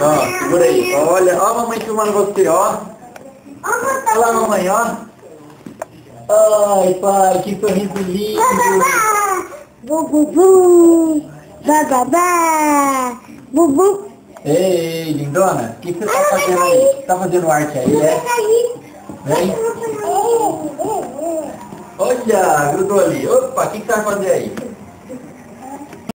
Ó, segura aí. Olha, ó a mamãe filmando você, ó. Olha lá, mamãe, ó. Ai, pai, que sorriso lindo. Bububu, bababá, bubu. Ei, lindona, o que você tá fazendo aí? Tá fazendo arte aí, é? Vem. Olha, grudou ali. Opa, o que, que você vai fazer aí?